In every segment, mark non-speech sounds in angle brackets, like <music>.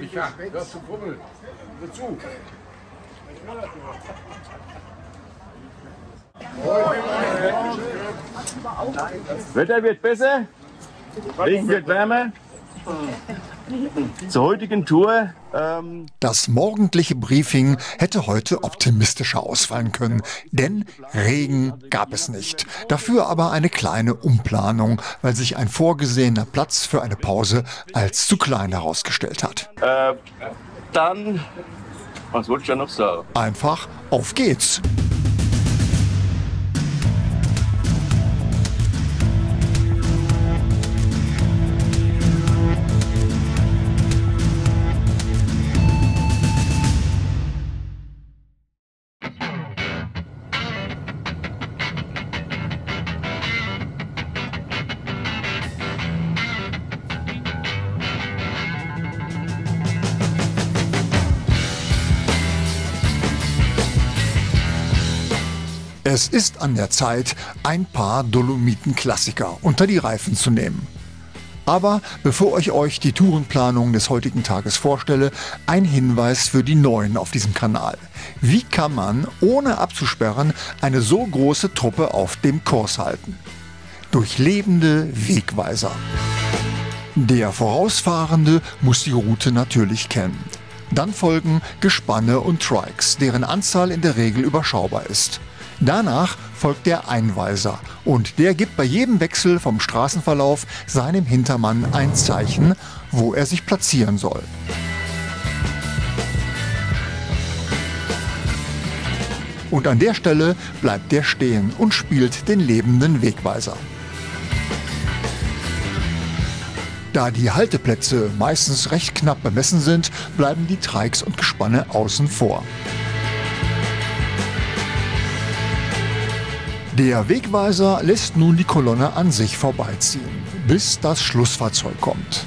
Micha, hör zu fummeln. Hör zu. Wetter wird besser, Regen wird wärmer. <laughs> Zur heutigen Tour. Ähm das morgendliche Briefing hätte heute optimistischer ausfallen können, denn Regen gab es nicht. Dafür aber eine kleine Umplanung, weil sich ein vorgesehener Platz für eine Pause als zu klein herausgestellt hat. Äh, dann, was wollte ich ja noch sagen? Einfach auf geht's. Es ist an der Zeit, ein paar Dolomiten-Klassiker unter die Reifen zu nehmen. Aber bevor ich euch die Tourenplanung des heutigen Tages vorstelle, ein Hinweis für die Neuen auf diesem Kanal. Wie kann man, ohne abzusperren, eine so große Truppe auf dem Kurs halten? Durch lebende Wegweiser. Der Vorausfahrende muss die Route natürlich kennen. Dann folgen Gespanne und Trikes, deren Anzahl in der Regel überschaubar ist. Danach folgt der Einweiser und der gibt bei jedem Wechsel vom Straßenverlauf seinem Hintermann ein Zeichen, wo er sich platzieren soll. Und an der Stelle bleibt der stehen und spielt den lebenden Wegweiser. Da die Halteplätze meistens recht knapp bemessen sind, bleiben die Treiks und Gespanne außen vor. Der Wegweiser lässt nun die Kolonne an sich vorbeiziehen, bis das Schlussfahrzeug kommt.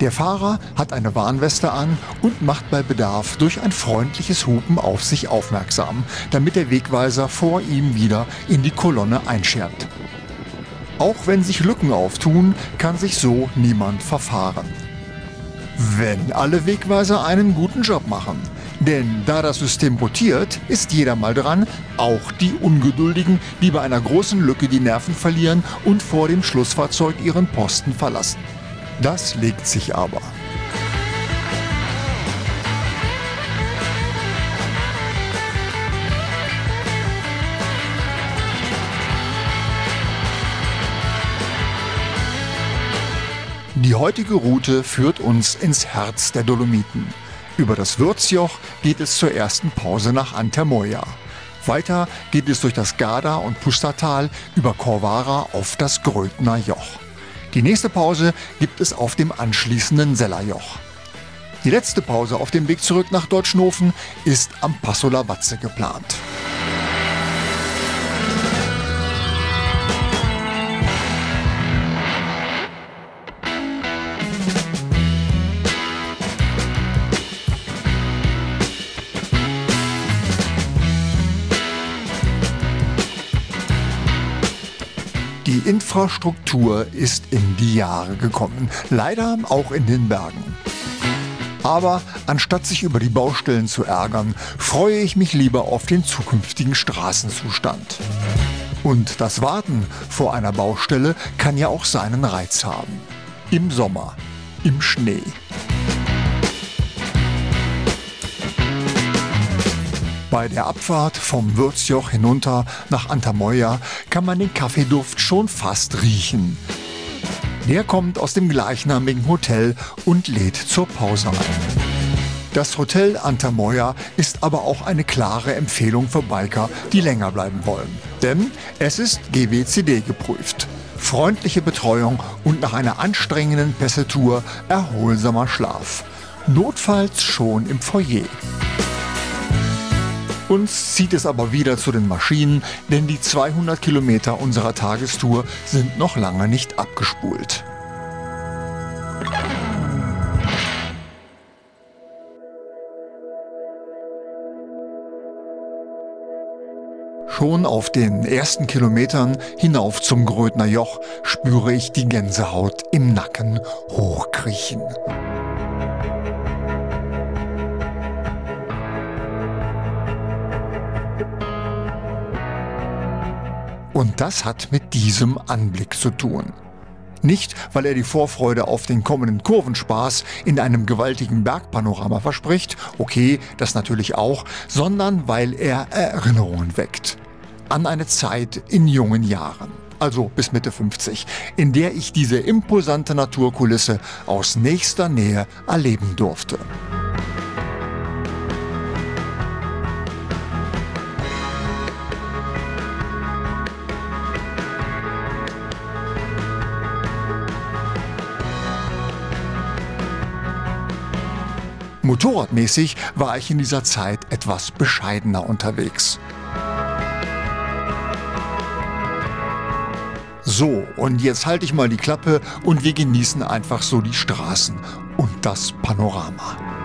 Der Fahrer hat eine Warnweste an und macht bei Bedarf durch ein freundliches Hupen auf sich aufmerksam, damit der Wegweiser vor ihm wieder in die Kolonne einschert. Auch wenn sich Lücken auftun, kann sich so niemand verfahren. Wenn alle Wegweiser einen guten Job machen. Denn da das System rotiert, ist jeder mal dran, auch die Ungeduldigen, die bei einer großen Lücke die Nerven verlieren und vor dem Schlussfahrzeug ihren Posten verlassen. Das legt sich aber. Die heutige Route führt uns ins Herz der Dolomiten. Über das Würzjoch geht es zur ersten Pause nach Antermoya. Weiter geht es durch das Garda- und Pustertal über Corvara auf das Grödner Joch. Die nächste Pause gibt es auf dem anschließenden Sellerjoch. Die letzte Pause auf dem Weg zurück nach Deutschnofen ist am Passo Lavazze geplant. Die Infrastruktur ist in die Jahre gekommen, leider auch in den Bergen. Aber anstatt sich über die Baustellen zu ärgern, freue ich mich lieber auf den zukünftigen Straßenzustand. Und das Warten vor einer Baustelle kann ja auch seinen Reiz haben. Im Sommer, im Schnee. Bei der Abfahrt vom Würzjoch hinunter nach Antamoya kann man den Kaffeeduft schon fast riechen. Der kommt aus dem gleichnamigen Hotel und lädt zur Pause ein. Das Hotel Antamoya ist aber auch eine klare Empfehlung für Biker, die länger bleiben wollen. Denn es ist GWCD geprüft. Freundliche Betreuung und nach einer anstrengenden Pässe-Tour erholsamer Schlaf. Notfalls schon im Foyer. Uns zieht es aber wieder zu den Maschinen, denn die 200 Kilometer unserer Tagestour sind noch lange nicht abgespult. Schon auf den ersten Kilometern hinauf zum Grödner Joch spüre ich die Gänsehaut im Nacken hochkriechen. Und das hat mit diesem Anblick zu tun. Nicht, weil er die Vorfreude auf den kommenden Kurvenspaß in einem gewaltigen Bergpanorama verspricht, okay, das natürlich auch, sondern weil er Erinnerungen weckt. An eine Zeit in jungen Jahren, also bis Mitte 50, in der ich diese imposante Naturkulisse aus nächster Nähe erleben durfte. Motorradmäßig war ich in dieser Zeit etwas bescheidener unterwegs. So, und jetzt halte ich mal die Klappe und wir genießen einfach so die Straßen und das Panorama.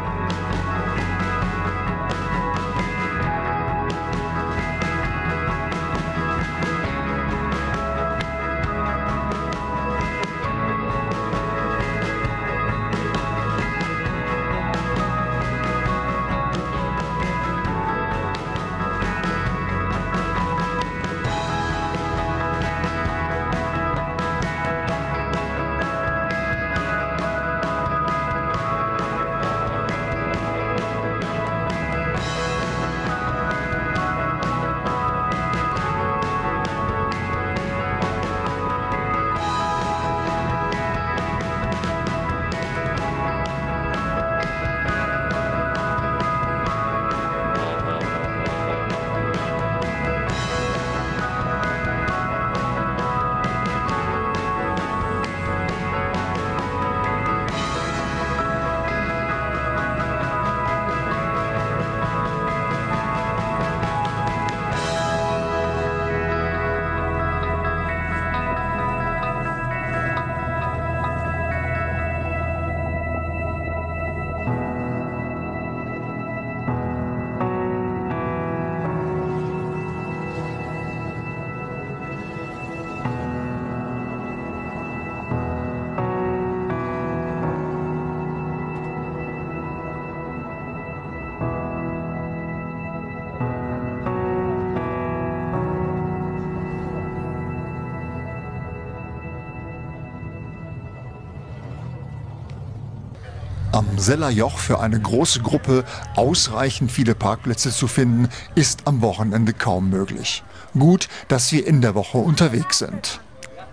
Sellerjoch für eine große Gruppe ausreichend viele Parkplätze zu finden, ist am Wochenende kaum möglich. Gut, dass wir in der Woche unterwegs sind.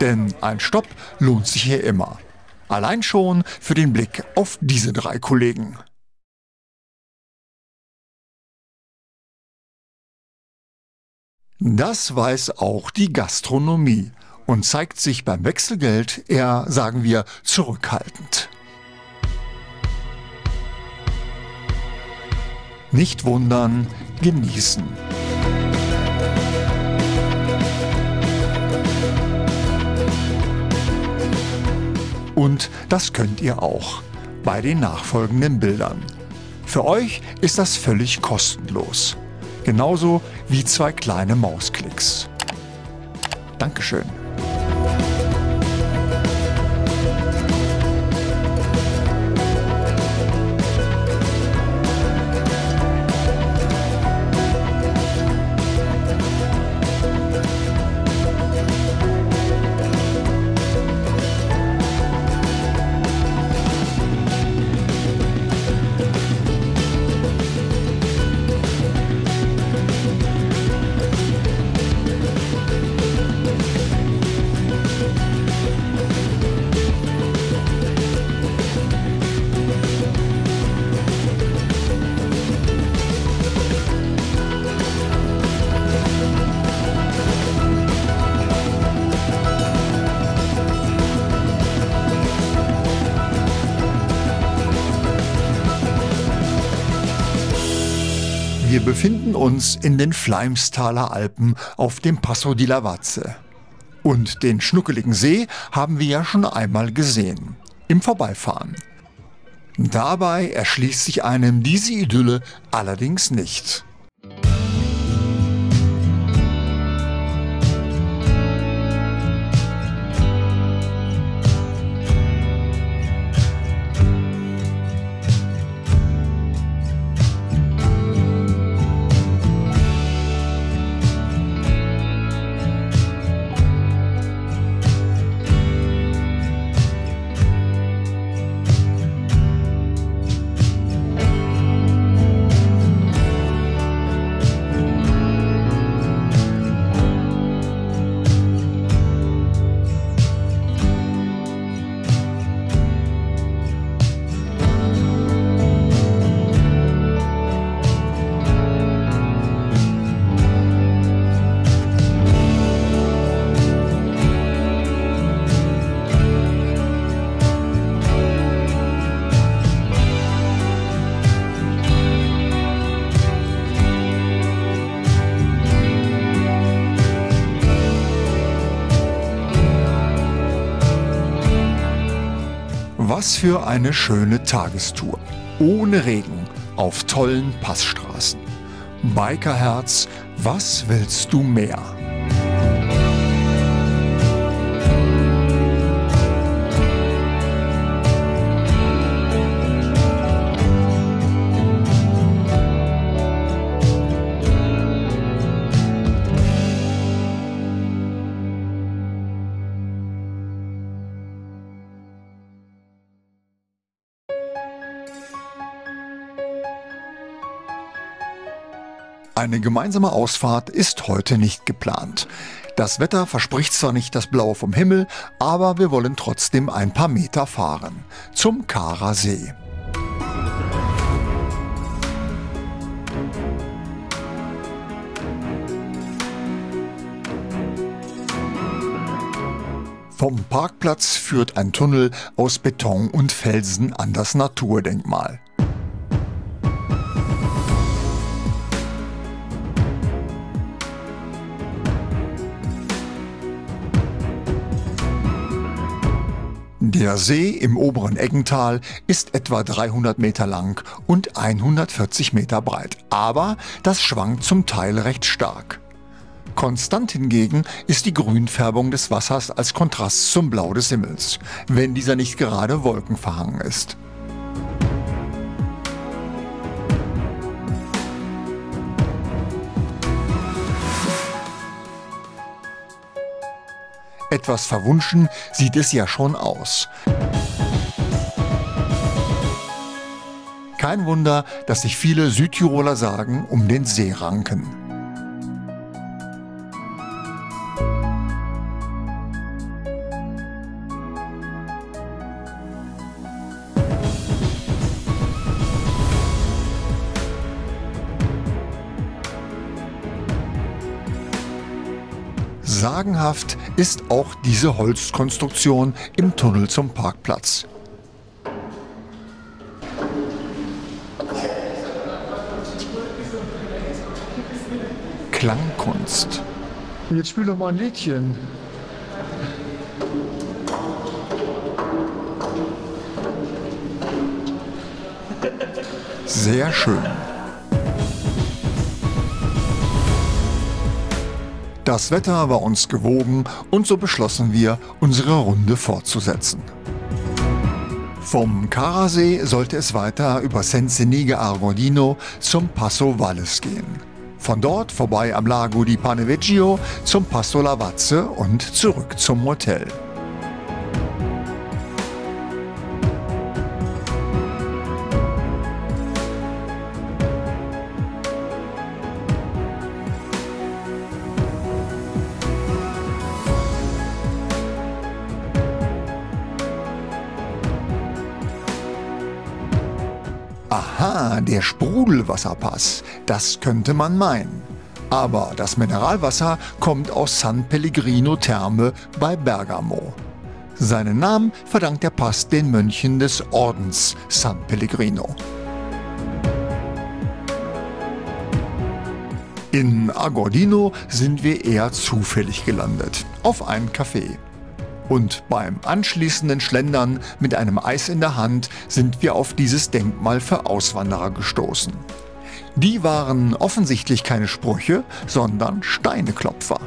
Denn ein Stopp lohnt sich hier immer. Allein schon für den Blick auf diese drei Kollegen. Das weiß auch die Gastronomie und zeigt sich beim Wechselgeld eher, sagen wir, zurückhaltend. Nicht wundern, genießen. Und das könnt ihr auch bei den nachfolgenden Bildern. Für euch ist das völlig kostenlos. Genauso wie zwei kleine Mausklicks. Dankeschön. Wir befinden uns in den Fleimstaler Alpen auf dem Passo di Lavazze. Und den schnuckeligen See haben wir ja schon einmal gesehen. Im Vorbeifahren. Dabei erschließt sich einem diese Idylle allerdings nicht. Was für eine schöne Tagestour. Ohne Regen, auf tollen Passstraßen. Bikerherz, was willst du mehr? Eine gemeinsame Ausfahrt ist heute nicht geplant. Das Wetter verspricht zwar nicht das Blaue vom Himmel, aber wir wollen trotzdem ein paar Meter fahren. Zum Kara See. Vom Parkplatz führt ein Tunnel aus Beton und Felsen an das Naturdenkmal. Der See im oberen Eggental ist etwa 300 Meter lang und 140 Meter breit, aber das schwankt zum Teil recht stark. Konstant hingegen ist die Grünfärbung des Wassers als Kontrast zum Blau des Himmels, wenn dieser nicht gerade wolkenverhangen ist. Etwas verwunschen sieht es ja schon aus. Kein Wunder, dass sich viele Südtiroler sagen um den See ranken. Sagenhaft ist auch diese Holzkonstruktion im Tunnel zum Parkplatz. Klangkunst. Jetzt spiel doch mal ein Liedchen. Sehr schön. Das Wetter war uns gewogen und so beschlossen wir, unsere Runde fortzusetzen. Vom Karasee sollte es weiter über Senseniga Argodino zum Passo Valles gehen. Von dort vorbei am Lago di Paneveggio zum Passo Lavazze und zurück zum Hotel. Aha, der Sprudelwasserpass, das könnte man meinen. Aber das Mineralwasser kommt aus San Pellegrino Therme bei Bergamo. Seinen Namen verdankt der Pass den Mönchen des Ordens San Pellegrino. In Agordino sind wir eher zufällig gelandet, auf einen Café. Und beim anschließenden Schlendern mit einem Eis in der Hand sind wir auf dieses Denkmal für Auswanderer gestoßen. Die waren offensichtlich keine Sprüche, sondern Steineklopfer.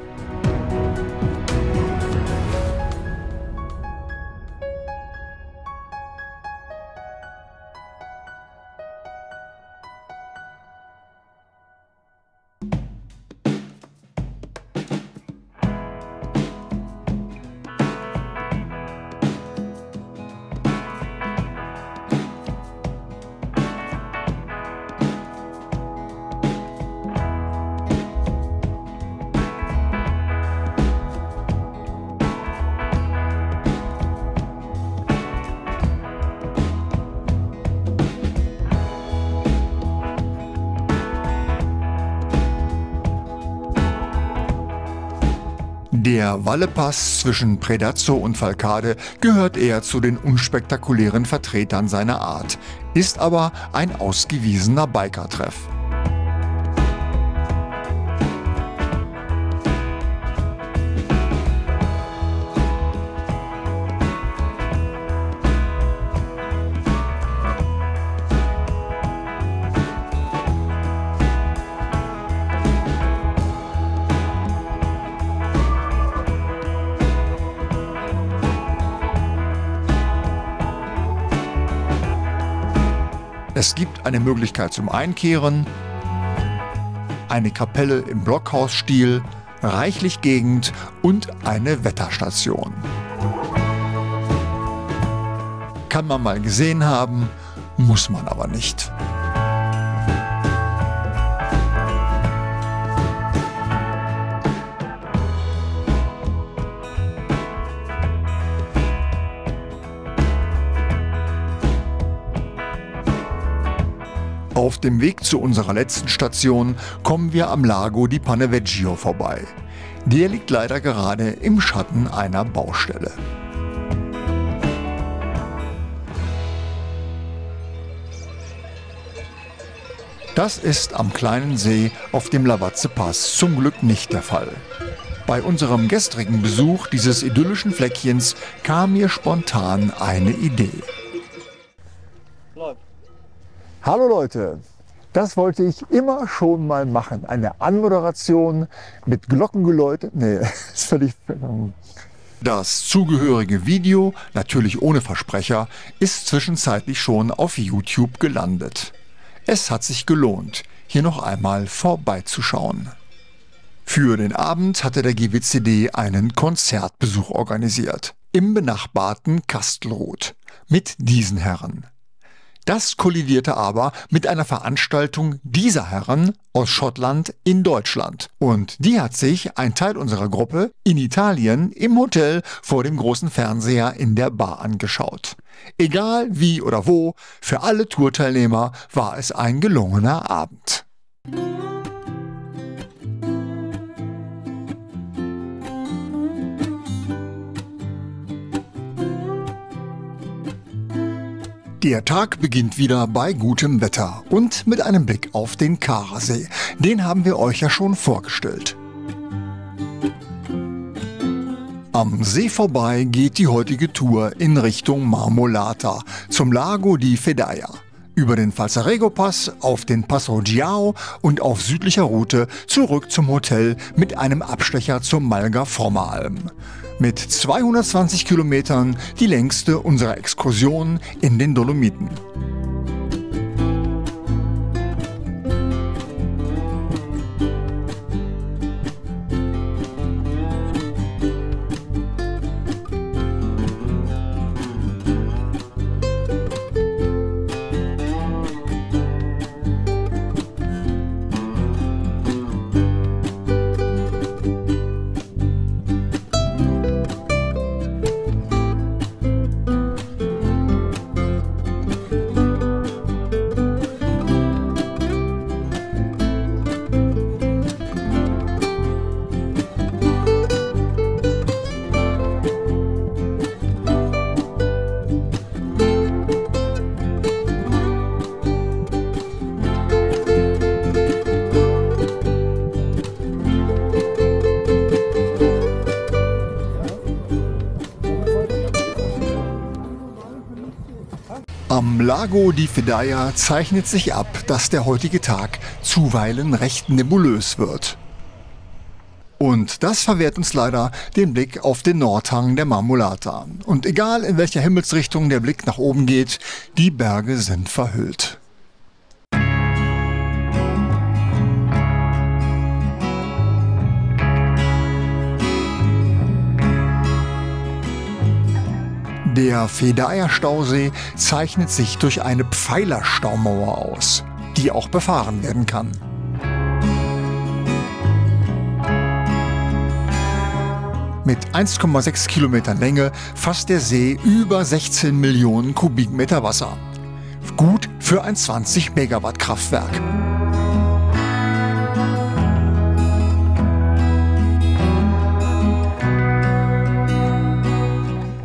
Der Wallepass zwischen Predazzo und Falcade gehört eher zu den unspektakulären Vertretern seiner Art, ist aber ein ausgewiesener Bikertreff. Es gibt eine Möglichkeit zum Einkehren, eine Kapelle im Blockhausstil, reichlich Gegend und eine Wetterstation. Kann man mal gesehen haben, muss man aber nicht. Auf dem Weg zu unserer letzten Station kommen wir am Lago di Paneveggio vorbei. Der liegt leider gerade im Schatten einer Baustelle. Das ist am kleinen See auf dem Lavazze Pass zum Glück nicht der Fall. Bei unserem gestrigen Besuch dieses idyllischen Fleckchens kam mir spontan eine Idee. Hallo Leute, das wollte ich immer schon mal machen. Eine Anmoderation mit Glockengeläute. Nee, <laughs> ist völlig. Das zugehörige Video, natürlich ohne Versprecher, ist zwischenzeitlich schon auf YouTube gelandet. Es hat sich gelohnt, hier noch einmal vorbeizuschauen. Für den Abend hatte der GWCD einen Konzertbesuch organisiert. Im benachbarten Kastelroth. Mit diesen Herren. Das kollidierte aber mit einer Veranstaltung dieser Herren aus Schottland in Deutschland. Und die hat sich ein Teil unserer Gruppe in Italien im Hotel vor dem großen Fernseher in der Bar angeschaut. Egal wie oder wo, für alle Tourteilnehmer war es ein gelungener Abend. Der Tag beginnt wieder bei gutem Wetter und mit einem Blick auf den Karasee. Den haben wir euch ja schon vorgestellt. Am See vorbei geht die heutige Tour in Richtung Marmolata zum Lago di Fedaia. Über den Falzarego-Pass auf den Passo Giao und auf südlicher Route zurück zum Hotel mit einem Abstecher zur Malga Forma-Alm mit 220 Kilometern die längste unserer Exkursion in den Dolomiten. Lago di Fedaia zeichnet sich ab, dass der heutige Tag zuweilen recht nebulös wird. Und das verwehrt uns leider den Blick auf den Nordhang der Marmolata. Und egal in welcher Himmelsrichtung der Blick nach oben geht, die Berge sind verhüllt. Der Fedaia-Stausee zeichnet sich durch eine Pfeilerstaumauer aus, die auch befahren werden kann. Mit 1,6 Kilometern Länge fasst der See über 16 Millionen Kubikmeter Wasser. Gut für ein 20 Megawatt Kraftwerk.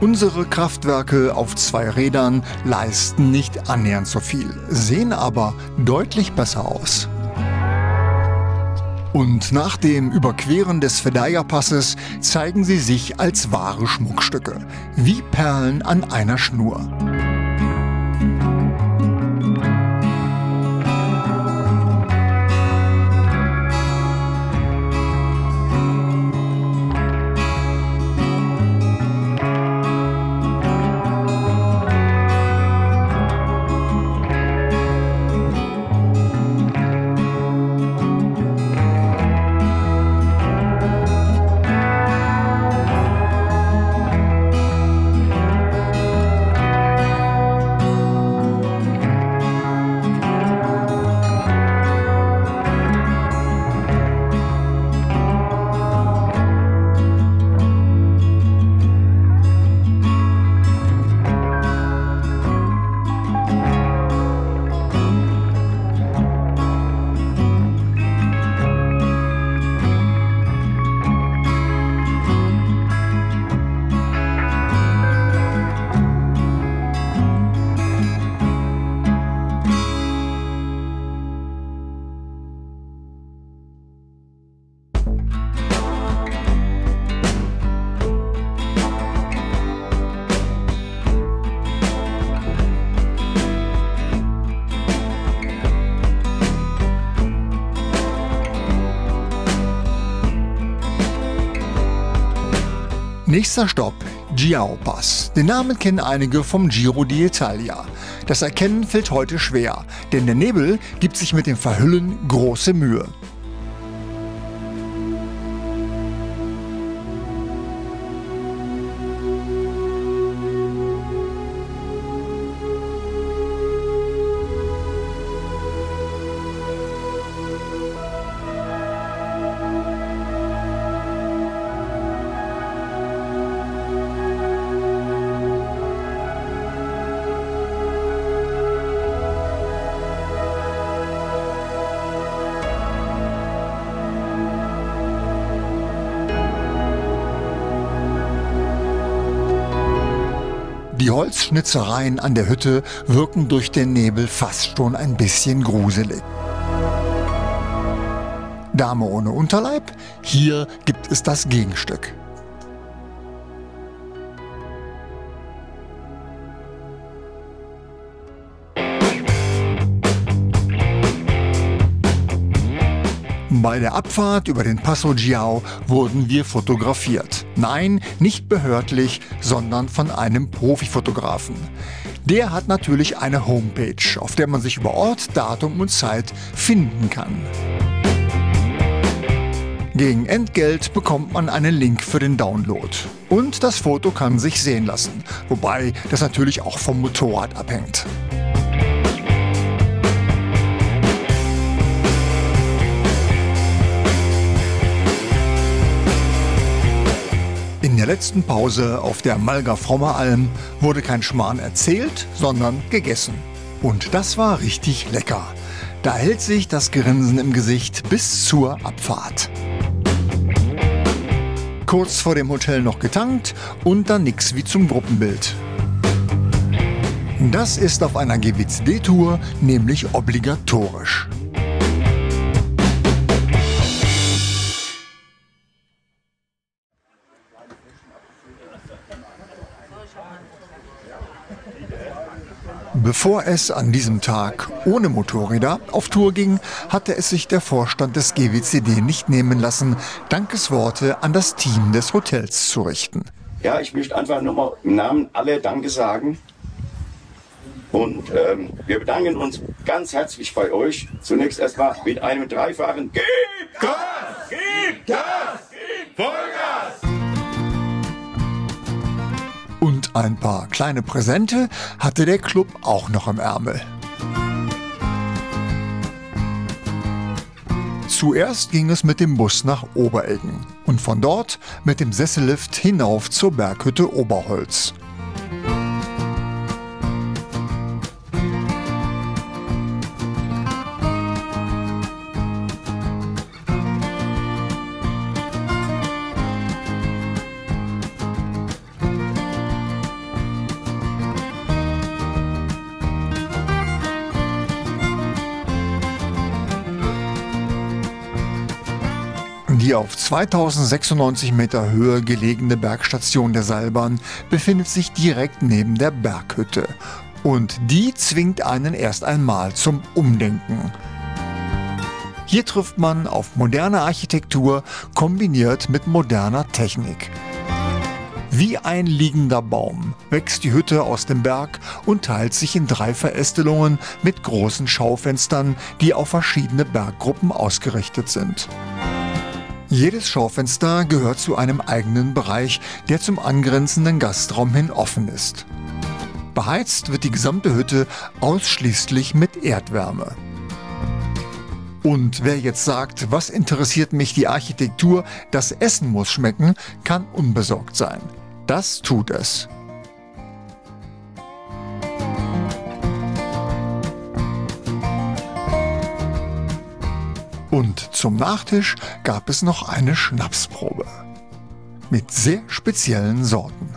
Unsere Kraftwerke auf zwei Rädern leisten nicht annähernd so viel, sehen aber deutlich besser aus. Und nach dem Überqueren des Fedaia-Passes zeigen sie sich als wahre Schmuckstücke, wie Perlen an einer Schnur. Nächster Stopp, Giao Pass. Den Namen kennen einige vom Giro d'Italia. Das Erkennen fällt heute schwer, denn der Nebel gibt sich mit dem Verhüllen große Mühe. Die Holzschnitzereien an der Hütte wirken durch den Nebel fast schon ein bisschen gruselig. Dame ohne Unterleib? Hier gibt es das Gegenstück. Bei der Abfahrt über den Passo Giao wurden wir fotografiert. Nein, nicht behördlich, sondern von einem Profifotografen. Der hat natürlich eine Homepage, auf der man sich über Ort, Datum und Zeit finden kann. Gegen Entgelt bekommt man einen Link für den Download. Und das Foto kann sich sehen lassen, wobei das natürlich auch vom Motorrad abhängt. Der letzten Pause auf der Malga Frommer Alm wurde kein Schmarrn erzählt, sondern gegessen. Und das war richtig lecker. Da hält sich das Grinsen im Gesicht bis zur Abfahrt. Kurz vor dem Hotel noch getankt und dann nix wie zum Gruppenbild. Das ist auf einer GWCD-Tour nämlich obligatorisch. Bevor es an diesem Tag ohne Motorräder auf Tour ging, hatte es sich der Vorstand des GWCD nicht nehmen lassen, Dankesworte an das Team des Hotels zu richten. Ja, ich möchte einfach nochmal im Namen aller Danke sagen. Und ähm, wir bedanken uns ganz herzlich bei euch. Zunächst erstmal mit einem dreifachen Gib Gas! Gib Gas! Gib Vollgas! Ein paar kleine Präsente hatte der Club auch noch im Ärmel. Zuerst ging es mit dem Bus nach Obereggen und von dort mit dem Sessellift hinauf zur Berghütte Oberholz. 2096 Meter Höhe gelegene Bergstation der Seilbahn befindet sich direkt neben der Berghütte. Und die zwingt einen erst einmal zum Umdenken. Hier trifft man auf moderne Architektur kombiniert mit moderner Technik. Wie ein liegender Baum wächst die Hütte aus dem Berg und teilt sich in drei Verästelungen mit großen Schaufenstern, die auf verschiedene Berggruppen ausgerichtet sind. Jedes Schaufenster gehört zu einem eigenen Bereich, der zum angrenzenden Gastraum hin offen ist. Beheizt wird die gesamte Hütte ausschließlich mit Erdwärme. Und wer jetzt sagt, was interessiert mich die Architektur, das Essen muss schmecken, kann unbesorgt sein. Das tut es. Und zum Nachtisch gab es noch eine Schnapsprobe. Mit sehr speziellen Sorten.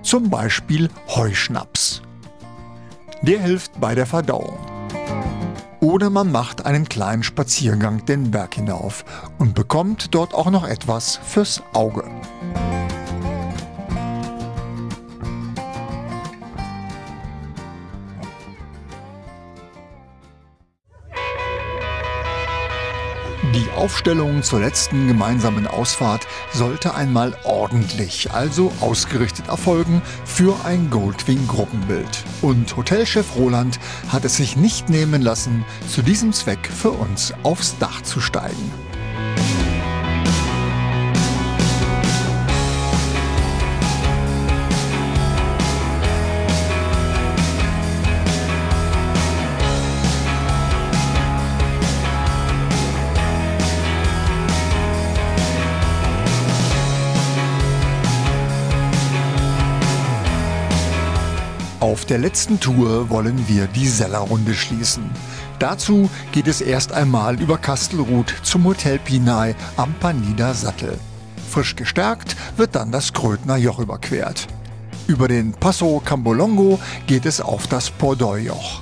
Zum Beispiel Heuschnaps. Der hilft bei der Verdauung. Oder man macht einen kleinen Spaziergang den Berg hinauf und bekommt dort auch noch etwas fürs Auge. Aufstellung zur letzten gemeinsamen Ausfahrt sollte einmal ordentlich, also ausgerichtet erfolgen für ein Goldwing-Gruppenbild. Und Hotelchef Roland hat es sich nicht nehmen lassen, zu diesem Zweck für uns aufs Dach zu steigen. Auf der letzten Tour wollen wir die Sellerrunde schließen. Dazu geht es erst einmal über Kastelruth zum Hotel Pinay am Panida Sattel. Frisch gestärkt wird dann das Krötner Joch überquert. Über den Passo Cambolongo geht es auf das Pordoy-Joch.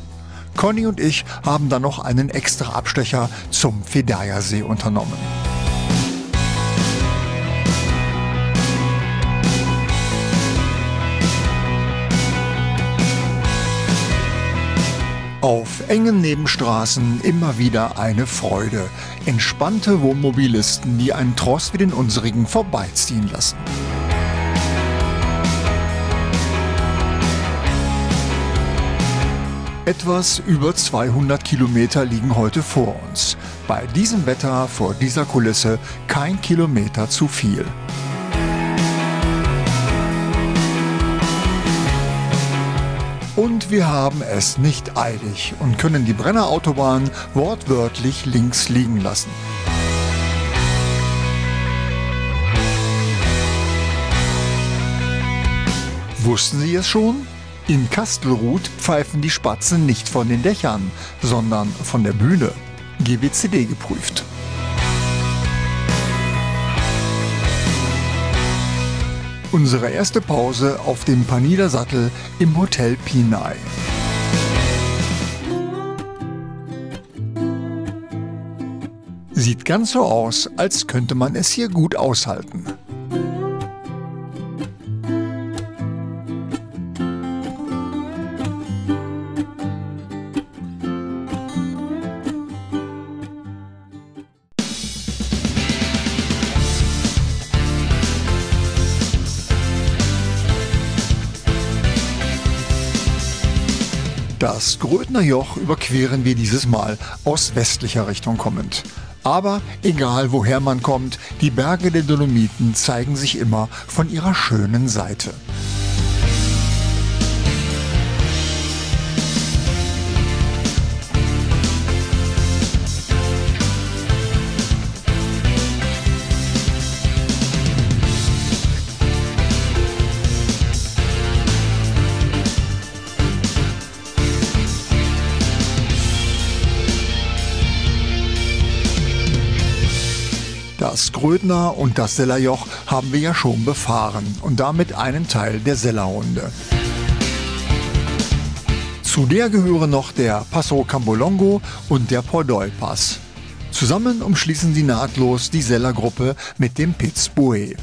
Conny und ich haben dann noch einen extra Abstecher zum Fedaya-See unternommen. Auf engen Nebenstraßen immer wieder eine Freude. Entspannte Wohnmobilisten, die einen Tross wie den unsrigen vorbeiziehen lassen. Etwas über 200 Kilometer liegen heute vor uns. Bei diesem Wetter, vor dieser Kulisse, kein Kilometer zu viel. Wir haben es nicht eilig und können die Brennerautobahn wortwörtlich links liegen lassen. Wussten Sie es schon? In Kastelruth pfeifen die Spatzen nicht von den Dächern, sondern von der Bühne. GWCD geprüft. Unsere erste Pause auf dem Panida Sattel im Hotel Pinay. Sieht ganz so aus, als könnte man es hier gut aushalten. Das Grödner Joch überqueren wir dieses Mal aus westlicher Richtung kommend. Aber egal woher man kommt, die Berge der Dolomiten zeigen sich immer von ihrer schönen Seite. Grödner und das Sellerjoch haben wir ja schon befahren und damit einen Teil der Sellerrunde. Zu der gehören noch der Passo Cambolongo und der Pordoy Pass. Zusammen umschließen sie nahtlos die Sellergruppe mit dem Piz Bue.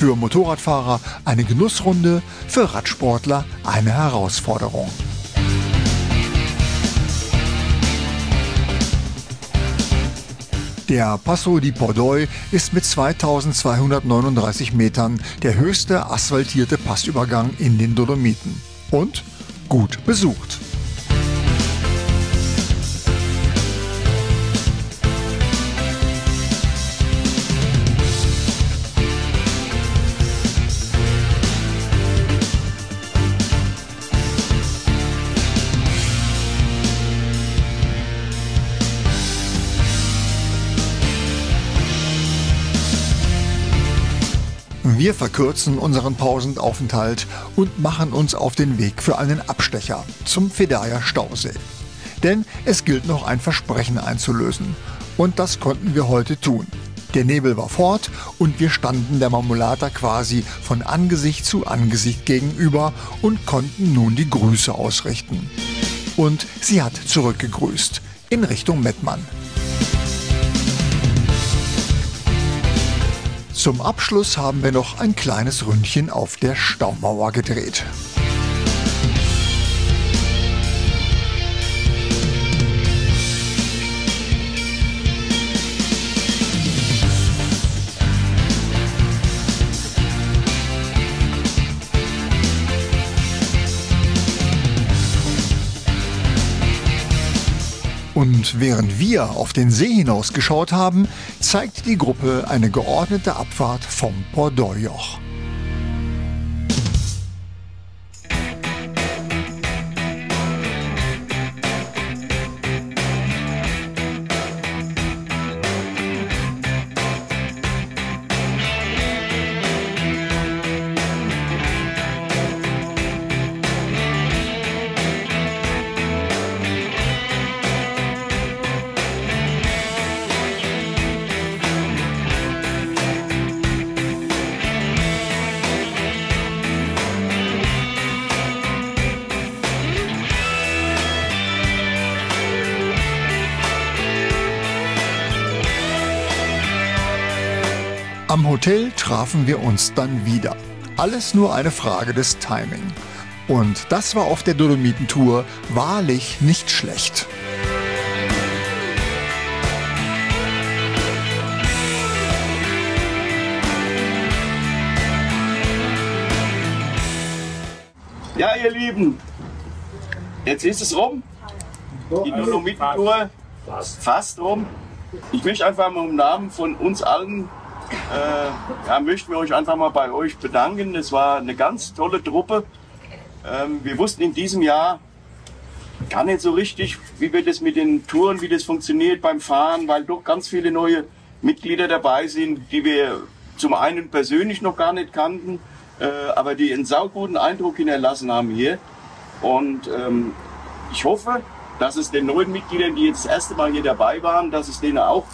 Für Motorradfahrer eine Genussrunde, für Radsportler eine Herausforderung. Der Passo di Pordoy ist mit 2239 Metern der höchste asphaltierte Passübergang in den Dolomiten. Und gut besucht. Wir verkürzen unseren Pausenaufenthalt und machen uns auf den Weg für einen Abstecher zum Fedaya Stausee. Denn es gilt noch ein Versprechen einzulösen. Und das konnten wir heute tun. Der Nebel war fort und wir standen der Marmolata quasi von Angesicht zu Angesicht gegenüber und konnten nun die Grüße ausrichten. Und sie hat zurückgegrüßt in Richtung Mettmann. Zum Abschluss haben wir noch ein kleines Ründchen auf der Staumauer gedreht. Und während wir auf den See hinausgeschaut haben, zeigt die Gruppe eine geordnete Abfahrt vom Pordorjoch. Am Hotel trafen wir uns dann wieder. Alles nur eine Frage des Timing. Und das war auf der Dolomitentour wahrlich nicht schlecht. Ja, ihr Lieben, jetzt ist es rum. Die Dolomitentour fast rum. Ich möchte einfach mal im Namen von uns allen, äh, ja, möchten wir euch einfach mal bei euch bedanken. Es war eine ganz tolle Truppe. Ähm, wir wussten in diesem Jahr gar nicht so richtig, wie wir das mit den Touren, wie das funktioniert beim Fahren, weil doch ganz viele neue Mitglieder dabei sind, die wir zum einen persönlich noch gar nicht kannten, äh, aber die einen sauguten Eindruck hinterlassen haben hier. Und ähm, ich hoffe, dass es den neuen Mitgliedern, die jetzt das erste Mal hier dabei waren, dass es denen auch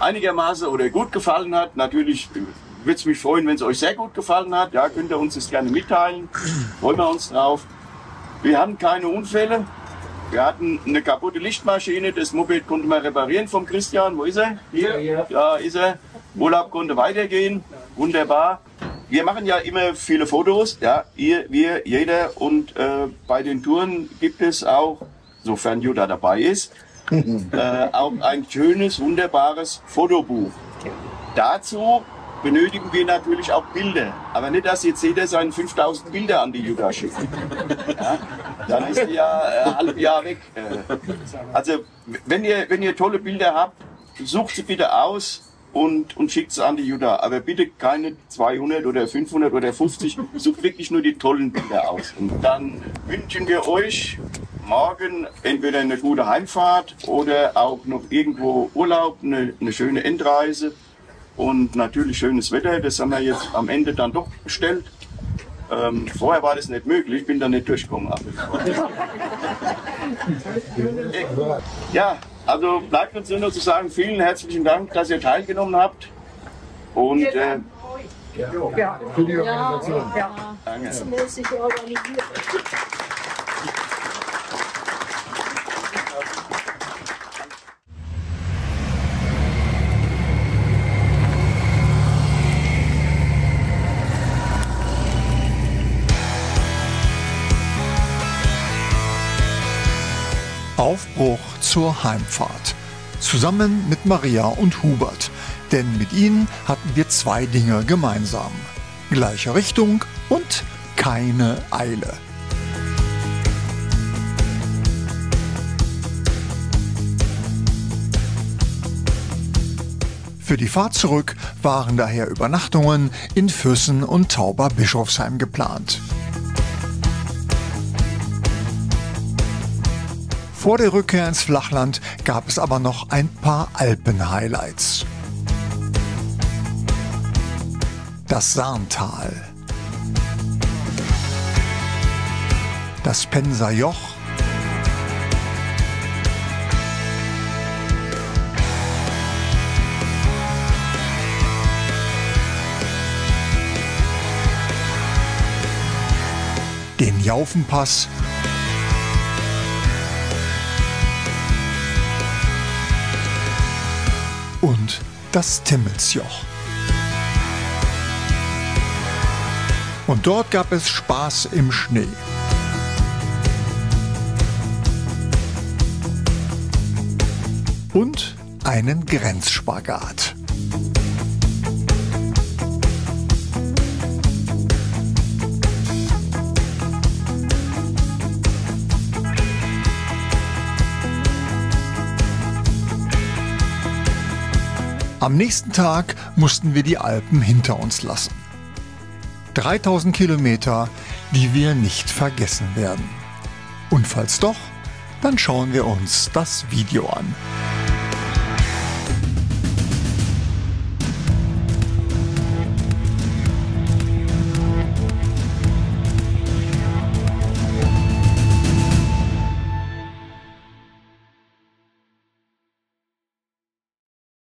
einigermaßen oder gut gefallen hat. Natürlich würde es mich freuen, wenn es euch sehr gut gefallen hat. Ja, könnt ihr uns das gerne mitteilen. Freuen wir uns drauf. Wir hatten keine Unfälle. Wir hatten eine kaputte Lichtmaschine. Das Moped konnte man reparieren vom Christian. Wo ist er? Hier. Ja, ist er. Urlaub konnte weitergehen. Wunderbar. Wir machen ja immer viele Fotos. Ja, ihr, wir, jeder. Und äh, bei den Touren gibt es auch, sofern Jutta dabei ist, <laughs> äh, auch ein schönes, wunderbares Fotobuch. Dazu benötigen wir natürlich auch Bilder. Aber nicht, dass jetzt jeder seine 5000 Bilder an die Jutta schickt. <laughs> Ja, dann ist die ja äh, ein halbes Jahr weg. Äh, Also, wenn ihr, wenn ihr tolle Bilder habt, sucht sie bitte aus und, und schickt sie an die Jutta. Aber bitte keine 200 oder 500 oder 50. Sucht wirklich nur die tollen Bilder aus. Und dann wünschen wir euch morgen entweder eine gute Heimfahrt oder auch noch irgendwo Urlaub, eine, eine schöne Endreise und natürlich schönes Wetter. Das haben wir jetzt am Ende dann doch bestellt. Ähm, vorher war das nicht möglich, bin da nicht durchgekommen. <laughs> Ja, also bleibt uns nur noch zu sagen, vielen herzlichen Dank, dass ihr teilgenommen habt. Und äh, Für die Organisation. danke. Aufbruch zur Heimfahrt. Zusammen mit Maria und Hubert. Denn mit ihnen hatten wir zwei Dinge gemeinsam. Gleiche Richtung und keine Eile. Für die Fahrt zurück waren daher Übernachtungen in Füssen und Tauber-Bischofsheim geplant. Vor der Rückkehr ins Flachland gab es aber noch ein paar Alpen-Highlights. Das Sarntal. Das Penser Joch. Den Jaufenpass. das Timmelsjoch. Und dort gab es Spaß im Schnee. Und einen Grenzspagat. Am nächsten Tag mussten wir die Alpen hinter uns lassen. 3000 Kilometer, die wir nicht vergessen werden. Und falls doch, dann schauen wir uns das Video an.